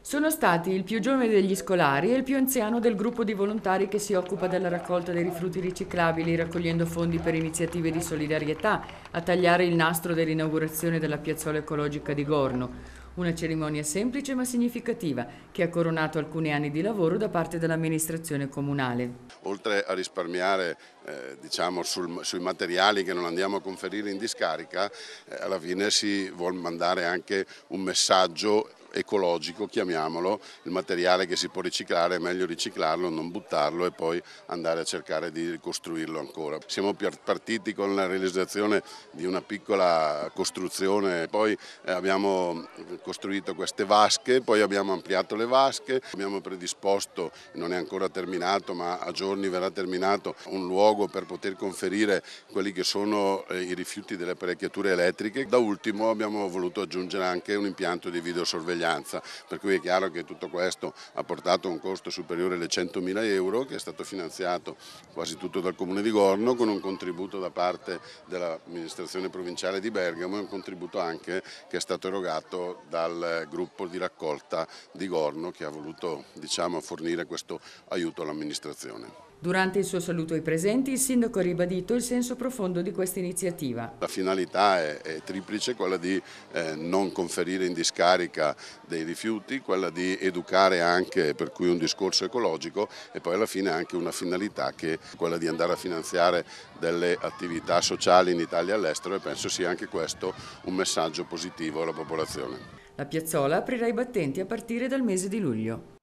Sono stati il più giovane degli scolari e il più anziano del gruppo di volontari che si occupa della raccolta dei rifiuti riciclabili raccogliendo fondi per iniziative di solidarietà a tagliare il nastro dell'inaugurazione della piazzola ecologica di Gorno. Una cerimonia semplice ma significativa che ha coronato alcuni anni di lavoro da parte dell'amministrazione comunale. Oltre a risparmiare eh, diciamo, sul, sui materiali che non andiamo a conferire in discarica, eh, alla fine si vuole mandare anche un messaggio ecologico, chiamiamolo, il materiale che si può riciclare è meglio riciclarlo, non buttarlo e poi andare a cercare di ricostruirlo ancora. Siamo partiti con la realizzazione di una piccola costruzione, poi eh, abbiamo costruito queste vasche, poi abbiamo ampliato le vasche, abbiamo predisposto, non è ancora terminato ma a giorni verrà terminato, un luogo per poter conferire quelli che sono eh, i rifiuti delle apparecchiature elettriche. Da ultimo abbiamo voluto aggiungere anche un impianto di videosorveglianza sorveglianza, per cui è chiaro che tutto questo ha portato un costo superiore alle 100.000 euro che è stato finanziato quasi tutto dal Comune di Gorno con un contributo da parte dell'amministrazione provinciale di Bergamo e un contributo anche che è stato erogato dal gruppo di raccolta di Gorno che ha voluto diciamo, fornire questo aiuto all'amministrazione. Durante il suo saluto ai presenti, il sindaco ha ribadito il senso profondo di questa iniziativa. La finalità è, è triplice, quella di eh, non conferire in discarica dei rifiuti, quella di educare anche per cui un discorso ecologico e poi alla fine anche una finalità che è quella di andare a finanziare delle attività sociali in Italia e all'estero e penso sia anche questo un messaggio positivo alla popolazione. La piazzola aprirà i battenti a partire dal mese di luglio.